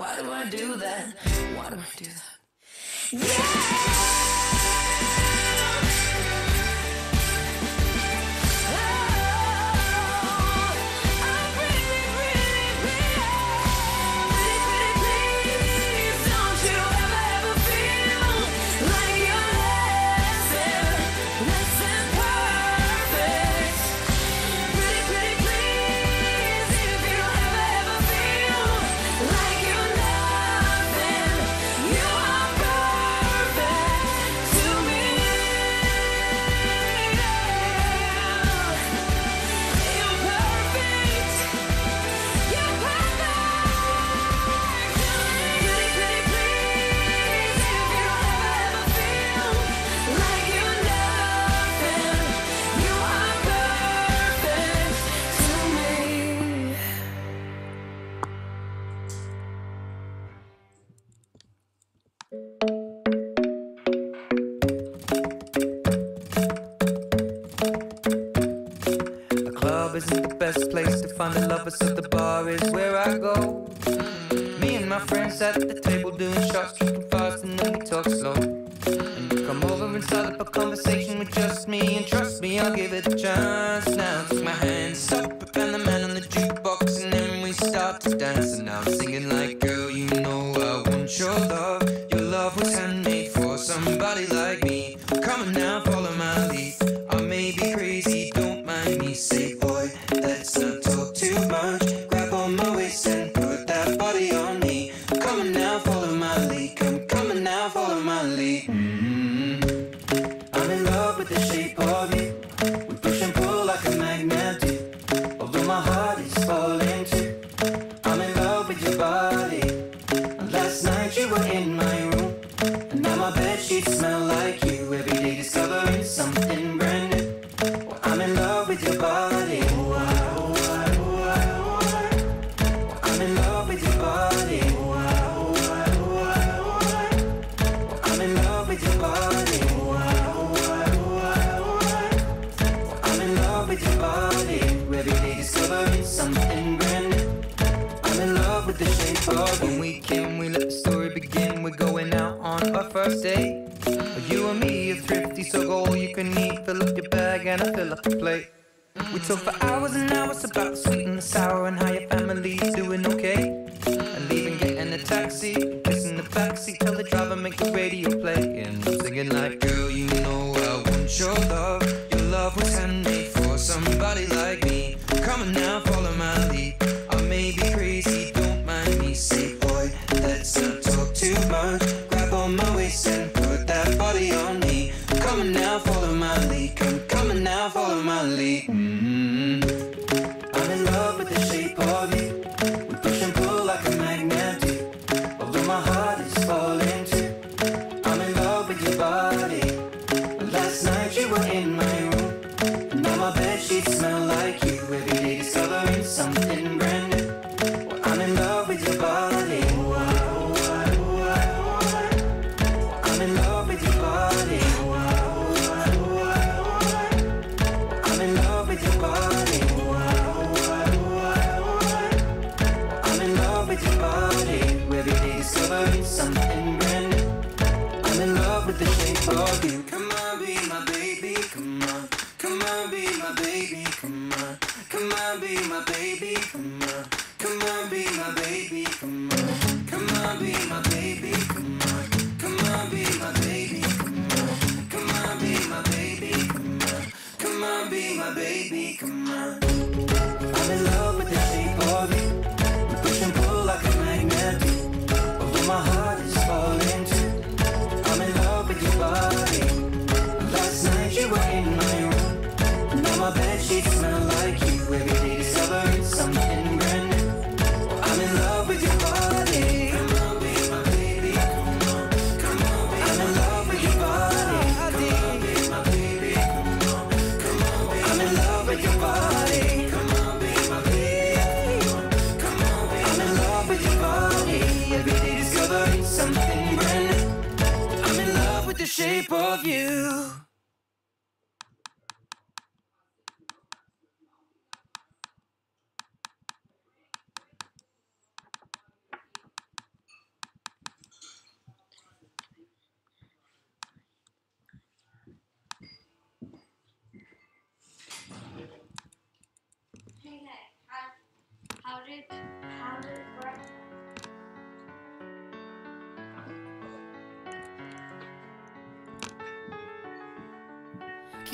Why do I do that? Why do I do that? The opposite the bar is where body. Last night you were in my room. And now my bed sheets smell like you. Every day discovering something brand new. Well, I'm in love with your body. Oh, I. Ah, ah, ah, well, I'm in love with your body. I'm in love with your body. I'm in love with your body. Every day discovering something brand new. Of When we came, we let the story begin. We're going out on our first date. You and me are thrifty, so go all you can eat. Fill up your bag and I fill up the plate. We talk for hours and hours about the sweet and the sour and how your family's doing okay. And leaving, getting a taxi, kissing the backseat, tell the driver make the radio play. And I'm singing like, girl, you know I want. Your love smell like you. Every day discovering something brand new. I'm in love with your body. I'm in love with your body. I'm in love with your body. I'm in love with your body. Every day discovering something I'm in love with your body. Come on, be my baby. Come on, come on, be I'm in love with your body. Come on, be my baby. Come on, come on, baby. I'm in love with your body. Every day discovering something brand new. I'm in love with the shape of you.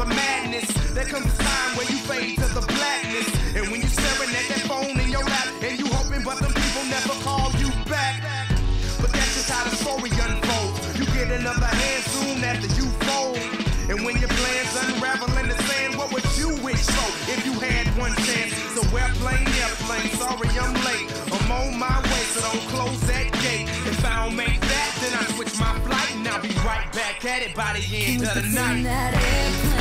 Pandemonium and all the madness, there comes a time where you fade to the blackness. And when you're staring at that phone in your lap, and you hoping, but them people never call you back. But that's just how the story unfolds. You get another hand soon after you fold. And when your plans unravel in the sand, what would you wish for if you had one chance? So airplane, airplane, sorry I'm late. I'm on my way, so don't close that gate. If I don't make that, then I switch my flight and I'll be right back at it by the end of the night.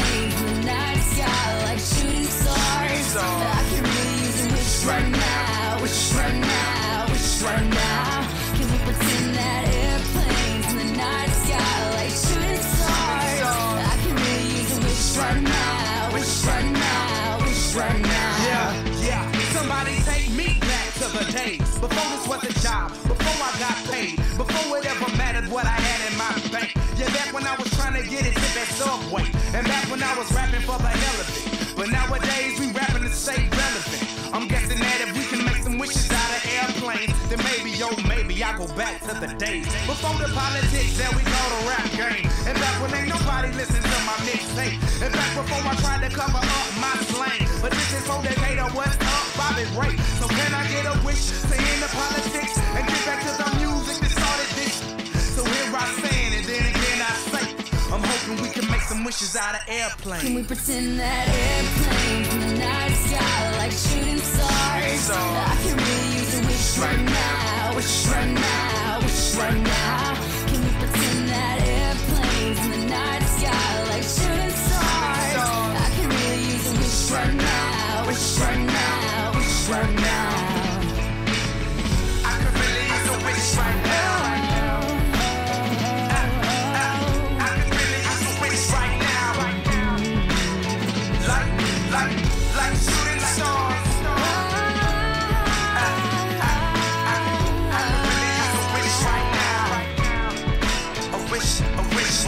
Sky like shooting stars. I can really use a wish right now, wish right now, wish right now. Can we pretend that airplanes in the night sky like shooting stars? I can really use a wish right now, wish right now, wish right now. Yeah, yeah. Somebody take me back to the days before this was a job, before I got paid, before it and back when I was rapping for the hell of it. But nowadays we rapping to stay relevant. I'm guessing that if we can make some wishes out of airplanes, then maybe, yo, maybe I go back to the days before the politics that we call the rap game. And back when ain't nobody listen to my mixtape. And back before I tried to cover up my slang. But this is for Decatur, what's up, Bobby Ray. So can I get a wish to end the politics and get back to the music that started this? So here I stand, and then again I say, I'm hoping we can some wishes out of airplanes. Can we pretend that airplane in the night sky like shooting stars? stars. I can really use a wish right now, wish right now, wish right now.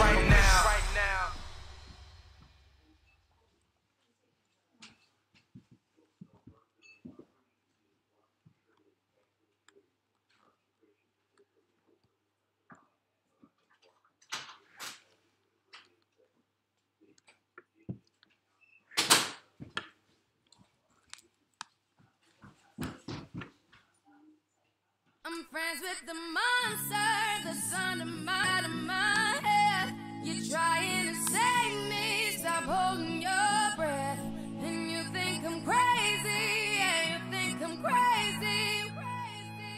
Right now. I'm friends with the monster that's under my, under my. You're trying to save me, stop holding your breath. And you think I'm crazy, yeah, you think I'm crazy.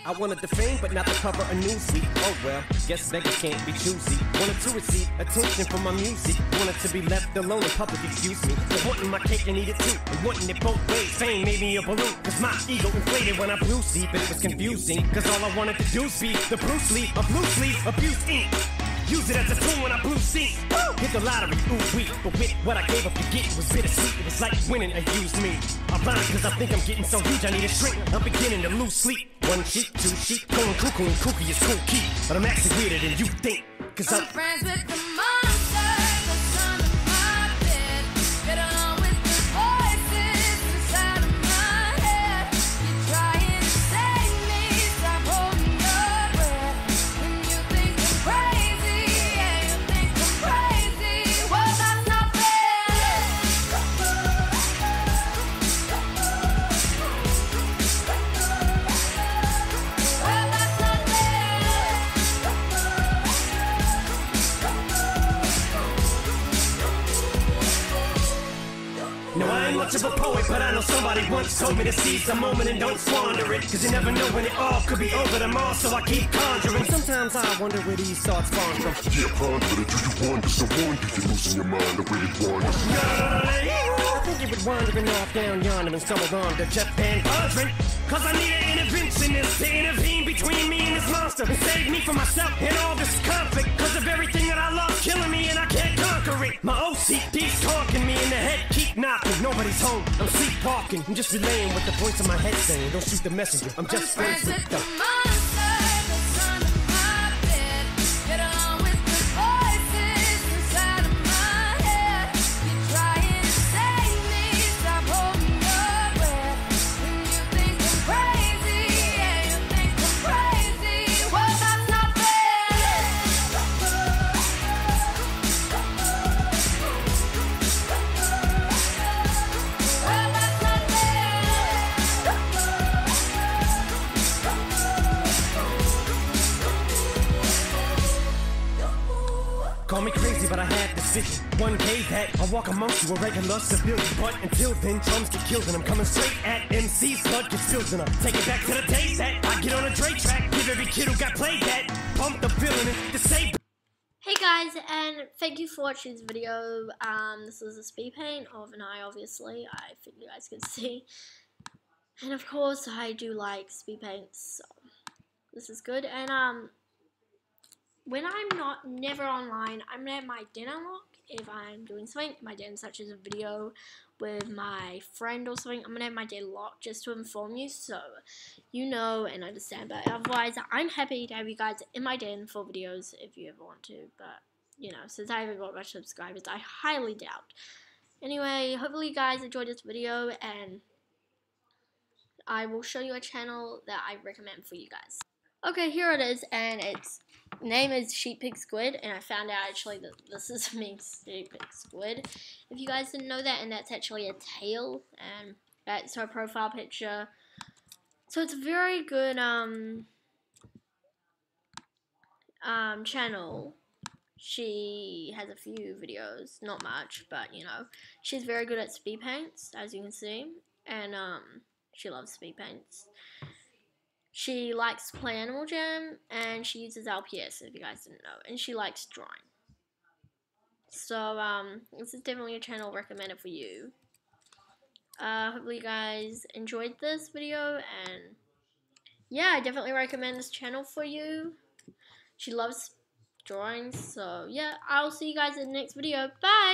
I wanted the fame, but not to cover a Newsweek. Oh well, guess beggars can't be choosy. Wanted to receive attention from my music. Wanted to be left alone in public, excuse me. But wanting my cake and eat it too. And wanting it both ways. Fame made me a balloon. Cause my ego inflated when I blew sleep. And it was confusing. Cause all I wanted to do was be the Bruce Lee of blue sleep, abuse ink. Use it as a tool when I blew scene. Hit the lottery, ooh wee. But with what I gave up to get was bittersweet. It was like winning a used me. I'm blind cause I think I'm getting so huge I need a shrink. I'm beginning to lose sleep. One sheep, two sheep, going cuckoo and kooky is cool key. But I'm actually weirder than you think. Cause I'm I'm friends with the monster much of a poet, but I know somebody once told me to seize the moment and don't squander it. Cause you never know when it all could be over tomorrow, so I keep conjuring. Sometimes I wonder where these thoughts spawn from. Yeah, ponder it, do you wonder? So wonder you're losing your mind the way it wanders. I think you was wandering off down yonder and stumbled on to VanVonderen. Cause I need an interventionist to intervene between me and this monster and save me from myself and all this conflict. Cause of everything Nobody's home, I'm sleepwalking. I'm just relaying what the voice in my head saying. Don't shoot the messenger, I'm just friends with the. Day I'll walk amongst you a regular civilian. But until then, chums get killed, and I'm coming straight at MC's blood gets spilled, and I take it back to the days that I get on a Dre track. Give every kid who got played that, pump the feeling and to say. Hey guys, and thank you for watching this video. Um, this is a speed paint of an eye, obviously. I think you guys can see. And of course, I do like speed paints, so this is good. And um, when I'm not never online, I'm gonna have my den unlock. If I'm doing something, my den such as a video with my friend or something, I'm gonna have my den locked just to inform you, so you know and understand. But otherwise, I'm happy to have you guys in my den for videos if you ever want to. But you know, since I haven't got much subscribers, I highly doubt. Anyway, hopefully you guys enjoyed this video, and I will show you a channel that I recommend for you guys. Okay, here it is, and its name is Sheep Pig Squid, and I found out actually that this is me Sheep Pig Squid. If you guys didn't know that, and that's actually a tail, and that's her profile picture. So it's a very good um um channel. She has a few videos, not much, but you know, she's very good at speed paints, as you can see, and um she loves speed paints. She likes play Animal Jam and she uses LPS if you guys didn't know. And she likes drawing. So um, this is definitely a channel recommended for you. Uh, hopefully you guys enjoyed this video and yeah, I definitely recommend this channel for you. She loves drawings, so yeah, I'll see you guys in the next video. Bye!